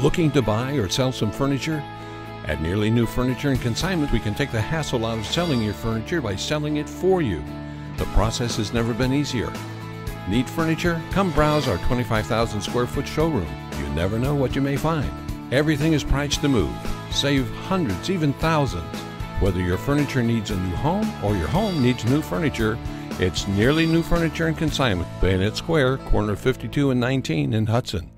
Looking to buy or sell some furniture? At Nearly New Furniture and Consignment, we can take the hassle out of selling your furniture by selling it for you. The process has never been easier. Need furniture? Come browse our 25,000 square foot showroom. You never know what you may find. Everything is priced to move. Save hundreds, even thousands. Whether your furniture needs a new home or your home needs new furniture, it's Nearly New Furniture and Consignment, Bayonet Square, corner 52 and 19 in Hudson.